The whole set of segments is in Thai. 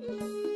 Música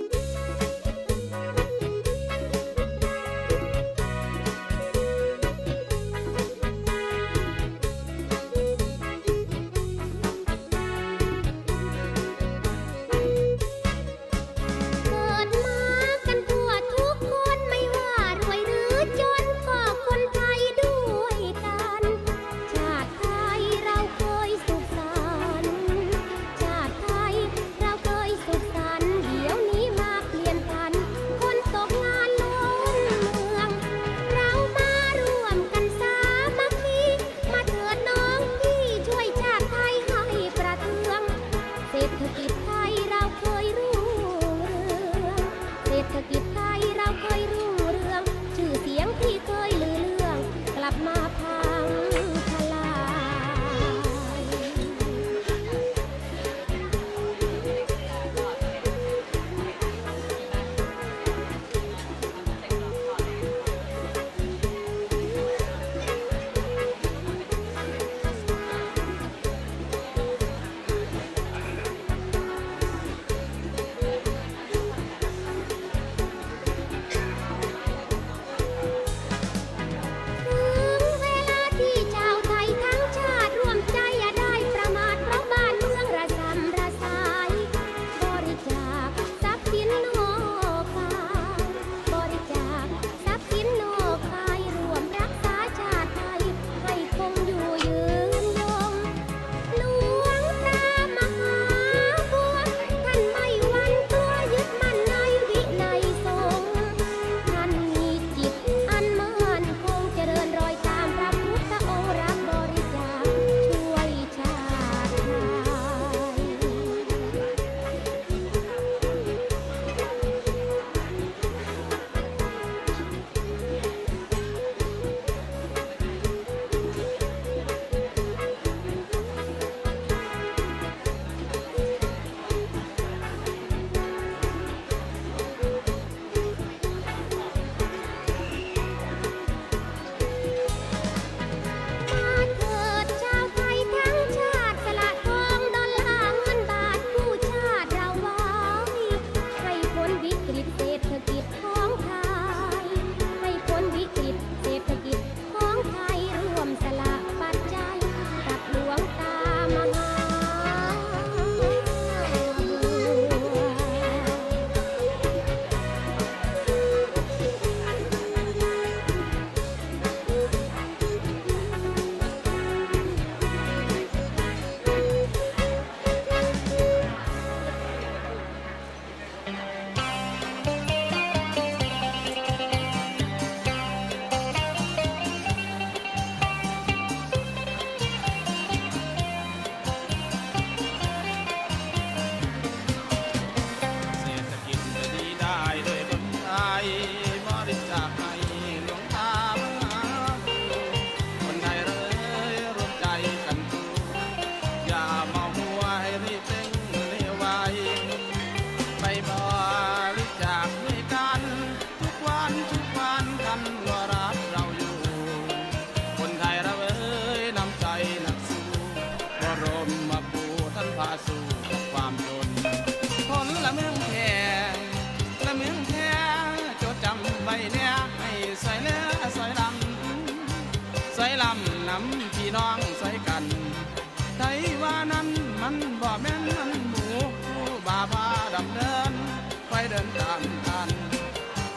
เดินตามกัน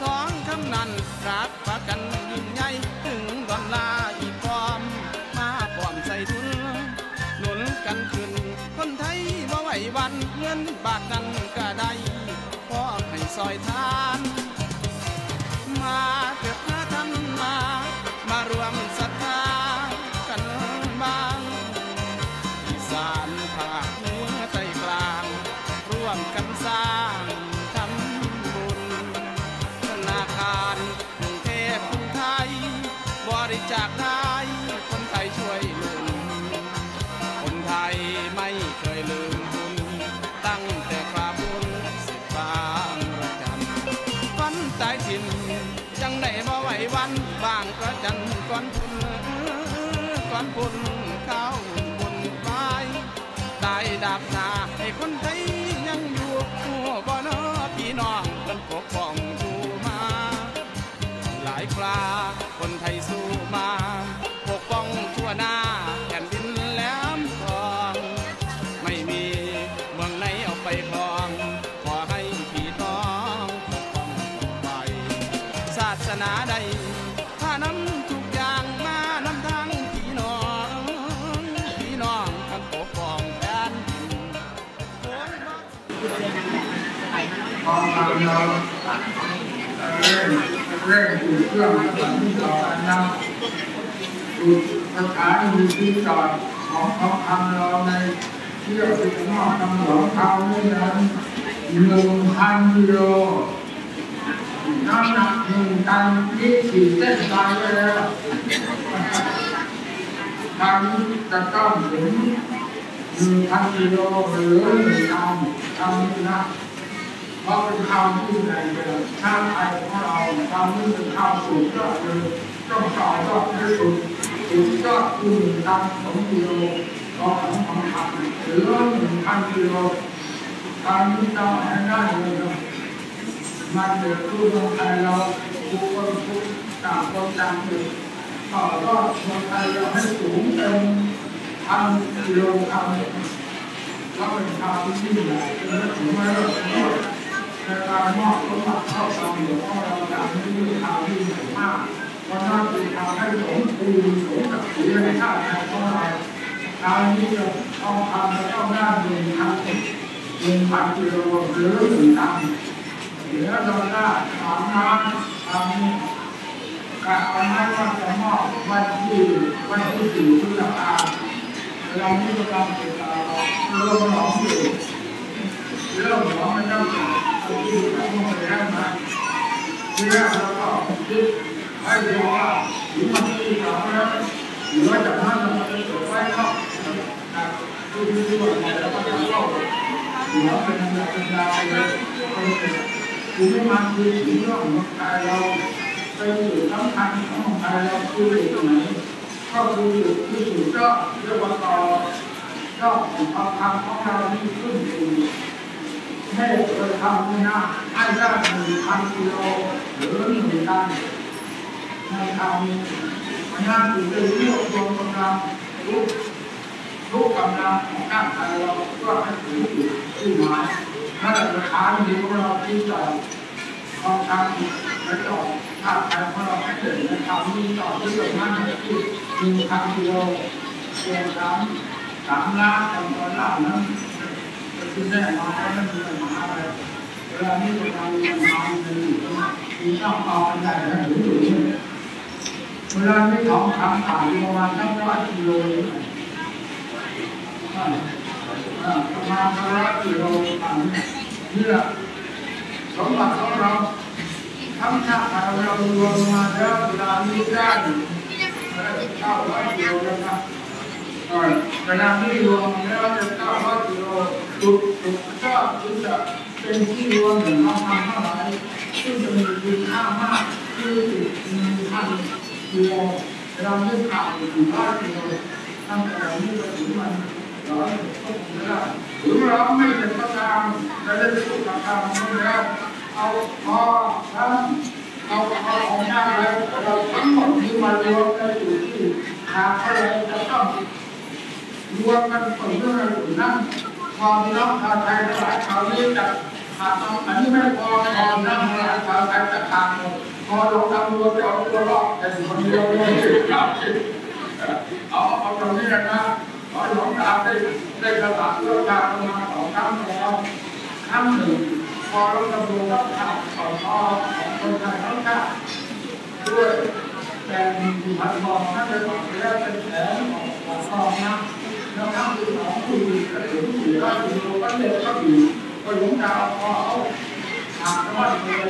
ท้องคำนั้นรักประกันยิ่งใหญ่ถึงดอนลาร์อีพร้อม มาปลอมใส่ทุน หนุนกันขึ้น คนไทยบ่ไหววันเงินบากนั้นก็ได้พ่อให้ซอยทาน เราเร่งเร่งดูเครื่องสันนิษฐานนะดูสถานีที่จอดของทองคำเราในเที่ยวที่นอกกำหนดเขานี่นั้นหนึ่งพันกิโลน้ำหนักหนึ่งตันนี่ขีดเส้นตายไว้แล้วทางนี้จะต้องถึงหนึ่งพันกิโลหรือหนึ่งตันทำนี้นะ เราเป็นคำที่ในเดิมชาติไทยของเราคำนี้เป็นคำสูงยอดเลยต้องต่อยอดที่สุดสูงยอดคือหนึ่งตันสองกิโลต่อของทองคำหรือหนึ่งพันกิโลคำนี้ต้องให้ได้เลยมันเดือดรู้เมืองไทยเราทุกคนทุกต่างคนต่างอยู่ต่อยอดเมืองไทยเราให้สูงเป็นพันกิโลคำเราเป็นชาวที่ยิ่งใหญ่เป็นถึงแม้เรา ในการมอบสมบัติเข้าตามหลวงพ่อเราจากนี้มีชาวที่ใหญ่มากเพราะนั่นเป็นชาวให้สมภูมิสมกับศีลในชาติไทยของเราชาวนี้จะต้องทำและต้องได้หนึ่งพันหนึ่งพันกิโลหรือหนึ่งตันเหลือเราได้สามล้านทำการเอาไม้ว่าจะมอบวันที่วันที่สี่พฤษภาคมเราที่กำลังติดตาเรื่องหนองอยู่เรื่องหนองมันต้อง ที่ต้องมาแก้มาที่แรกเราก็คิดให้ดูว่าถึงมันที่สองแล้วหรือว่าจากนั้นเราจะเกิดไฟเข้าดูดูดูว่าแล้วก็จะเข้าหรือว่าเป็นเป็นอะไรเลยคือไม่มาคือถึงเรื่องของไทยเราเป็นจุดสำคัญของไทยเราคือจุดไหนก็คือที่สุดก็เรียกว่าต่อก็เอาทำของเรานี่ขึ้น สู่ให้เราทำนี่นะให้ได้หนึ่งพันกิโลหรือหนึ่งตันในคราวนี้มันน่าจะเป็นเรื่องรวมกำลังรู้รู้กำลังของร่างกายเราก็ให้ถึงจุดที่หมายนั่นแหละราคาที่ของเราที่จะทองคำและต่อถ้าใครของเราให้ถึงในคราวนี้ต่อที่เกิดนั่นที่หนึ่งพันกิโลเกินสามสามล้านต่อล้านนั้น นอนว่าไม่มีปัญหาอะไรเวลานี้เราทำงานทำกันอยู่มีต้องเอาอันใหญ่กันถึงอยู่เวลานี้ของคำขายประมาณตั้งร้อยกิโลนี่ประมาณร้อยกิโลต่างนี่แหละสมบัติของเราทั้งชาติเรารวมมาแล้วเวลานี้ได้เข้าร้อยกิโลนะครับขณะที่รวมแล้วจะเข้าร้อยกิโล จุดจุดก็ถึงจะเป็นที่รวมของทองคำท่าไหร่ซึ่งจะมีคุณค่ามากที่หนึ่งพันกิโลเราไม่ขาดถึงร้อยกิโลตั้งแต่นี้ไปถึงมันร้อยก็คงได้ถึงเราไม่เป็นประธานเราได้พูดกับทางนี้แล้วเอาพอทั้งเราเอของหน้าแล้วเราทั้งหมดที่มารวมกันอยู่ที่หางอะไรจะต้องรวมกันเปิดเรื่องอะไรนั่น พอพี่น้องชาวไทยหลายชาวนี้จะขาดน้อันนี้ไม่พอพอนั่งหลายชาวไทยจะขาดหมดพอเราทำรวมเอาตัวรอดแต่คนเดียวเลยเอาเอาตรงนี้นะครับขอหลวงตาได้ได้กระดาษเรื่องการมาสองครั้งแล้วครั้งหนึ่งพอเราดำรงรับข่าวสอนพ่อของคนไทยทั้งชาติด้วยแต่มีพันมองนั่นเลยบอกแล้วเป็นแผนของของทองนะ แล้วครั้งที่สองคือเกิดถึงสี่ร้อยกิโลก็เด็กก็อยู่ก็หลงดาวพอเอาหาร้อยกิโล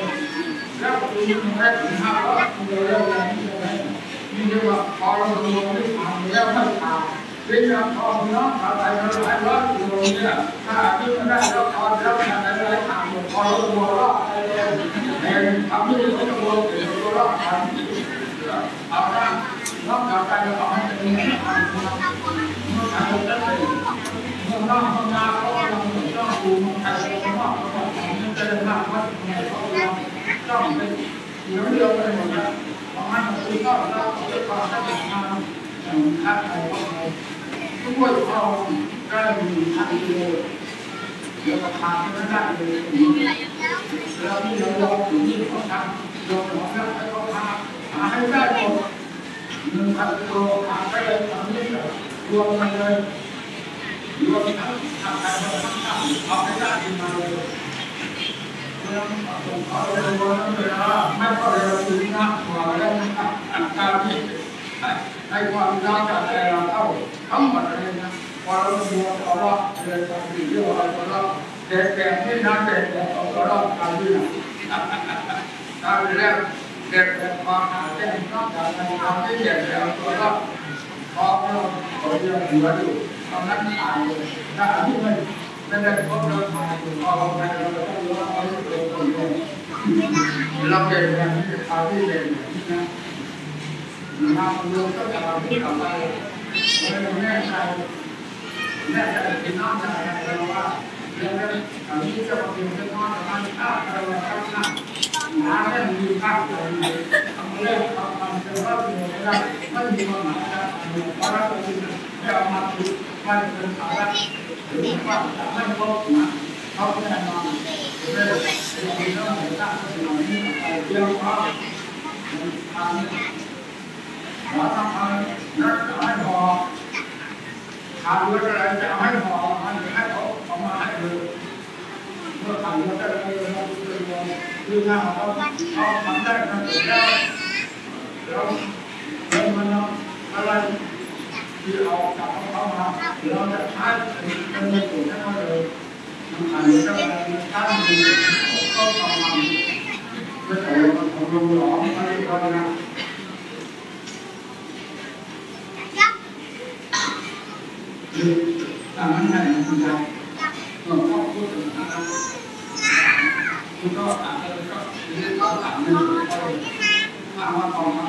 แล้วปีนึงได้ถึงห้าร้อยกิโลแล้วอย่างนี้เลยนี่เรียกว่าพอเราดำรงได้ผ่านแล้วไม่ผ่านเรื่องทองเนาะอะไรมาหลายร้อยกิโลเนี่ยถ้าที่มันได้แล้วพอแล้วมันได้หลายทางพอเราตัวรอดเองทำให้เราตัวเป็นตัวรอดทำเอาละนอกจากการเราให้เป็นทางทางเราได้เมื่อนอกห้องน้ำเขาเราต้องดูมันใครเรานอกเราต้องมันจะได้มากว่าไงเขาเราต้องเป็นเหลือเดียวไปหมดแล้วเพราะงั้นเราต้องเราต้องความได้ทางค่าไทยของเราทุกคนเอาได้มีทันทีเดี๋ยวราคาไม่ได้เลยแล้วที่เราลองอยู่ที่เขาทำ โยมของเราให้เขาพาหาให้ได้หมดหนึ่งพันกิโลหาไปเลยตอนนี้ รวมกันเลยรวมทั้งทางการทั้งทั้งเอาให้ได้ขึ้นมาเลยเรื่องของเขาเลยว่าไม่ได้ไม่ก็เลยถึงนักกว่าแล้วนะครับการที่ให้ความยาวจากแต่ละเท่าทั้งหมดเลยนะพอเราดูเอาละเลยตอนที่เรียกว่าเอาเด็กแก่ที่นั่นเด็กแก่เอาละการที่นั่นการแรกเด็กแก่ความหาแจ้งนอกจากในทางที่เด็กแล้วตัวละ พอเราเขาเรียกหัวอยู่ตอนนั้นอ่านเลยถ้าที่ไม่ไม่ได้พบเราผ่านพอเราไปเราต้องรู้ว่าเขาเป็นคนเดียวเราเด็กแบบนี้ทาที่เด็กนะมาเรื่องก็จะมาพูดกับเราไม่แน่ใจแน่ใจกินน้ำใจเราว่าเรื่องนี้อันนี้จะมาเป็นเรื่องน้อยแต่มันข้าวเราข้าวข้าวน้ำไม่มีข้าวเลยทำเรื่องทำทำเป็นว่าเป็นไม่ได้ไม่มีความหมายนะเพราะเราเป็นไม่เอามาคือไม่เป็นสาระหรือว่าไม่พบนะเขาแน่นอนเลยเป็นเรื่องของการทำงานนี้เรื่องเพราะทำหมอทำอะไรนักให้พอทำเรื่องอะไรจะให้พอให้ให้เขาเอามาให้เลย เมื่อทำเรื่องอะไรเราคือถ้าเขาเขาทำได้ทำได้แล้วแล้วแล้วมันอะไรที่เอาจากเขา คุณก็ถามเลยก็เรื่องก็ถามเลยก็ถามว่าตอนนั้น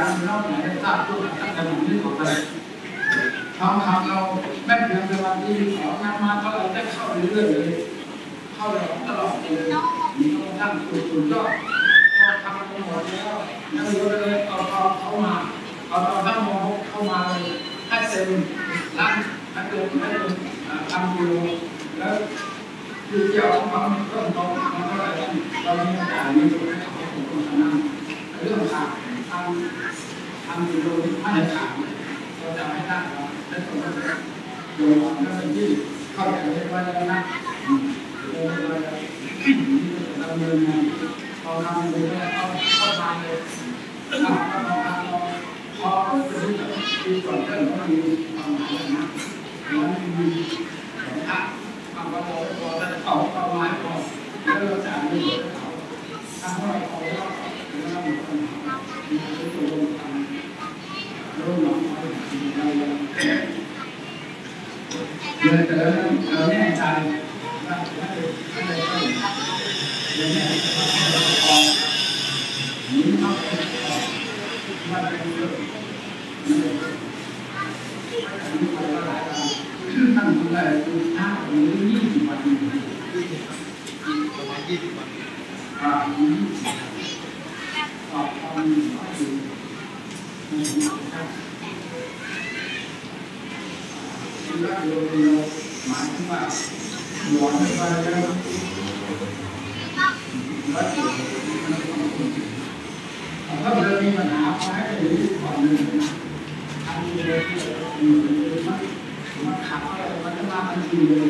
ยเนี่ยอย่าเราไหนทราบตัวตั้งแต่หนุ่มนี่ออกไปทำทำเราแม่เพียงแต่วันที่สองงานมาก็เราได้เข้าเรื่อยๆเลยเข้าเราตลอดเลยมีต้องตั้งสุดสุดยอดพอทำไปหมดแล้วยังเหลือเลยเอาเอาเข้ามาเอาเอาทั้งมองเข้ามาเลยให้เซ็นร้านถ้าเกิดไม่ทำอยู่แล้วคือเกี่ยวกับความต้นมันก็เลยเรามีโอกาสมีตัวให้เขาเป็นคนนั้นเรื่องขาดทำ ทำอยู่โดยไม่ได้ขาดเราจะให้ได้เราได้ตรงนั้นโยนั่นเป็นที่เข้าใจว่าแล้วนะเราเราจะดำเนินงานเราทำเลยเราเข้าทางเลยเราทำเราพอพูดถึงที่ก่อนเรื่องมันมีความหมายนะมันมี เลยแต่เราแน่ใจว่าไม่ได้ไม่ได้ไม่ได้แน่ใจว่าเราพอหนีเข้าไปมันเป็นเรื่องท่านดูแลดูท่าหรือยี่สิบวัน ประมาณยี่สิบวัน อ่าตอบคำว่าอยู่ในหัวใจที่รักโยมเราหมายถึงว่าหลอนไปแล้วรักอยู่ถ้าเรามีปัญหาไปให้ได้ดีกว่านึงนะทำเลยมันมันขัดอะไรมันจะมาทันที เลย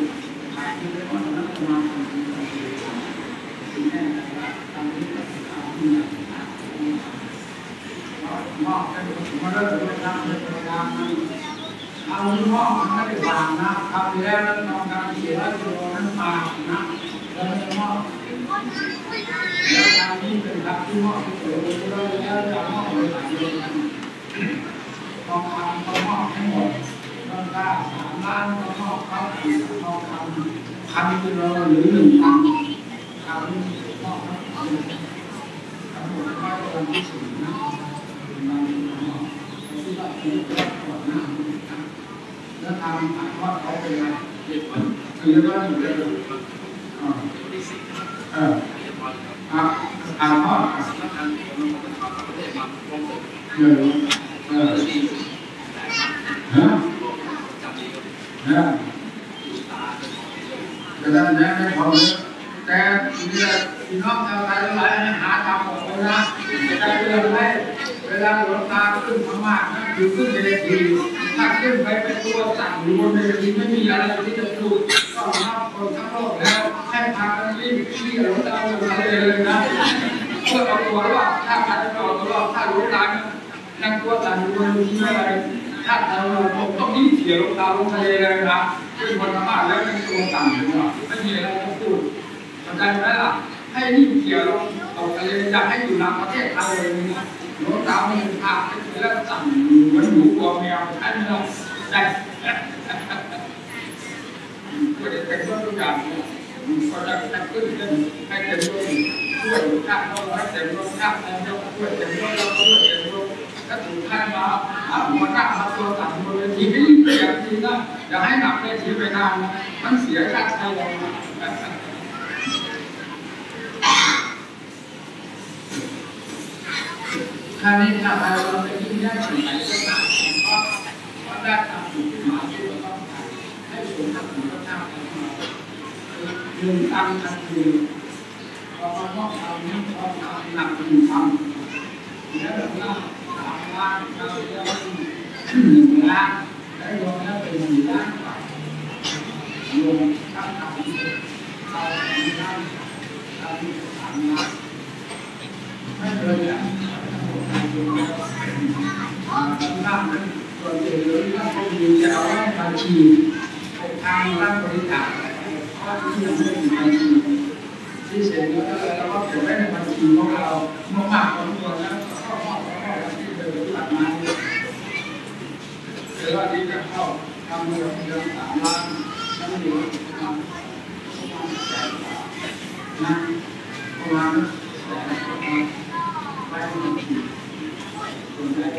ขัดที่มันจะมาทันทีเลยแน่ว่าทำนี้ก็ทำที่ไหนมอบให้มาเริ่มที่ห้องไม่ได้วางนะทำไปแล้วแล้วน้องการเสียแล้วโยนั้นมานะแล้วไม่ห้องแล้วทางนี้เป็นครับที่ห้องที่เกิดแล้วแล้วจะห้องเลยหลายเดือนทองคำทองห้องทั้งหมด ต้นก้าสามล้านทองห้องเขาถือทองคำพันกิโลหรือหนึ่งตันคำนี้ห้องทั้งหมดทั้งหมดก็เป็นที่สี่นะเป็นบางห้องที่ว่าคือก่อนหน้าแล้วทำถ่ายทอดเขาเป็นอะไรคือเรียกว่าอยู่ได้เออครับถ่ายทอดเออเออฮะฮะแต่ด้านนี้ไม่พอ แต่เนี่ยพี่น้องชาวไทยหลายหาทำของเขานะแต่เรื่องไม่เวลาหลวงตาขึ้นมากๆนะอยู่ขึ้นเวทีถ้าขึ้นไปเป็นตัวสั่งอยู่บนเวทีไม่มีอะไรที่จะพูก็รับคนทั้งโลกแล้วให้พากันรีบที่หลวงตาลงมาเลยนะเพื่อเอาตัวรอดถ้าใครจะเอาตัวรอดถ้าหลวงตานั่งตัวสั่งอยู่บนเวทีอะไรถ้าเราผมต้องรีบเขี่ยหลวงตาลงทะเลเลยนะขึ้นบนธรรมะแล้วเป็นตัวสั่งอยู่ไม่มีอะไร ใจไหมล่ะ ให้รีบเขี่ยลงตกทะเลอยากให้อยู่ในประเทศไทยเลยนะหลวงตาไม่พาไปแล้วสั่งเหมือนหมูตัวแมวใช่ไหมล่ะได้ก็จะเป็นทุกอย่างก็จะให้งขึ้นขึ้นให้เต็มรถช่วยข้าเขาให้เต็มรถข้าเราช่วยเต็มรถเราช่วยเต็มรถถ้าถูกข้ามาหัวหน้ามาตัวสั่งบนเวทีไม่ยิ่งเสียนทีนะอย่าให้หนักเลยทีไปนานมันเสียชาติไทยเรา คราวนี้ถ้าเราไปยิ่งได้สิ่งไหนก็ตามก็ก็ได้ทำถูกหมายที่เราต้องการให้สมกับคุณภาพของเราหนึ่งตั้งทันทีพอมาต้องทำนี่พอทำหนักหนึ่งตังแล้วแบบว่าสามล้านเราจะหนึ่งล้านแล้วรวมแล้วเป็นหนึ่งล้านกว่ารวมทั้งทำเราสองล้านทำสามล้านไม่เลยอะ ร่างนั้นส่วนใหญ่หรือร่างพวกนี้จะเอาให้บัญชีทางร่างบริจาคเพราะที่ยังไม่มีบัญชีที่เสร็จแล้วเราก็เก็บไว้ในบัญชีของเราเมื่อมากกว่าตัวแล้วก็มอบให้ที่เดินหลังมาเดี๋ยววันนี้จะเข้าทำเงินเดือนสามล้านนั่นเองประมาณแสนบาทนะประมาณแสนไปบัญชี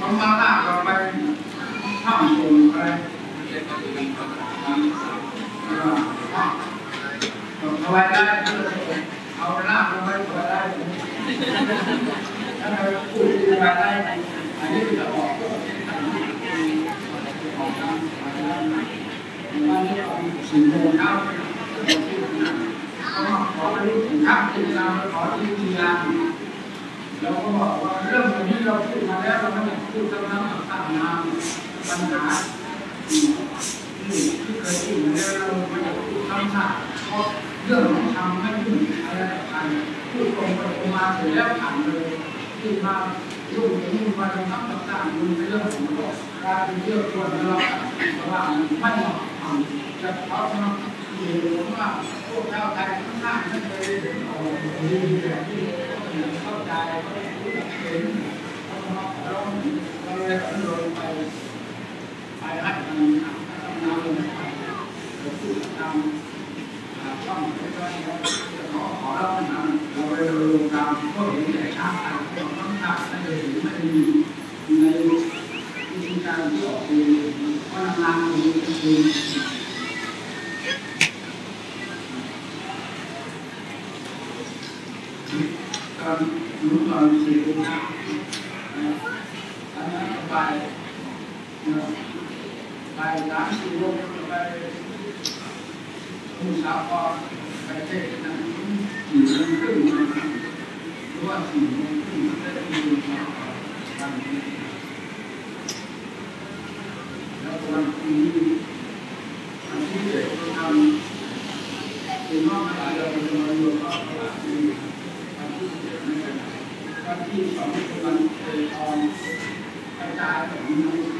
ที่สามล้านที่ทำนั้นสามล้านก็ทำก่อนเราปัดเลยว่ามันจะทำทำเราปัดเลยครับปัดเลยทั้งให้เลยเอาไปตั้งดูวันนี้ก็สี่โมงก็จะไปพูดโน่นนะวันนี้ตอนสี่โมงเช้าก็จะไดเขาจะเขามาลากมันมาเขามาลากเราไปข้ามส่งไปเอาไว้ได้เอาลากเราไปไว้ได้ถ้าเราพูดที่ไว้ได้อันนี้จะออกก็ออกทางวันนี้ออกสี่โมงเช้าขาขอไปถึงข้ามที่เราขอที่ที่งานเราก็บอกว่าเรื่องนี้เราพูดมาแล้วเราไม่ พูดซ้ำๆต่างๆนาปัญหาที่ที่เคยพูดมาแล้วเราไม่อยากพูดซ้ำๆเพราะเรื่องของทำไม่ยุ่งอะไรกันพูดตรงไปตรงมาเสร็จแล้วผ่านเลยที่มายุ่งยุ่งมาทำต่างๆมันเป็นเรื่องของโลกการเป็นเรื่องควรเราเพราะว่าไม่เหมาะทำจะเพราะฉะนั้นคือว่าพวกชาวไทยทั้งหน้าไม่เคยเห็นออกดีแบบที่เข้าใจเขารู้จักเห็น เขาเราเที่สองคนเป็นทองกระจายแบบนี้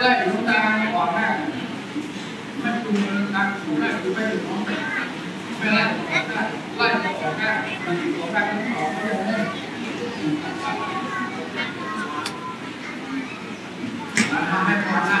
ได้หลวงตาก่อนแน่ไม่คุณทางสูงได้คุณไม่ถึงน้องไม่ไล่ได้ไล่ตัวออกหน้มันถึงตัวหน้าต้องออกไม่ได้ทำให้พอนะ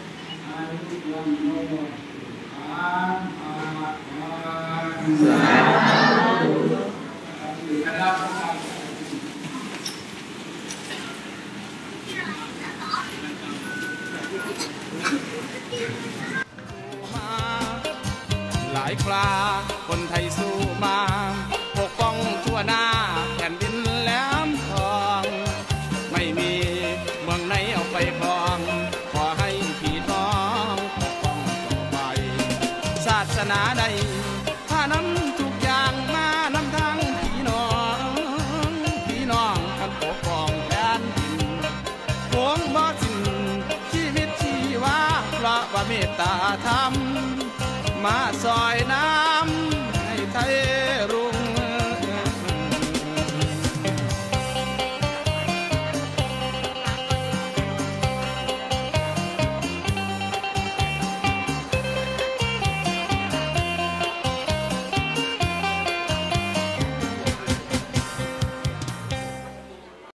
my toy now.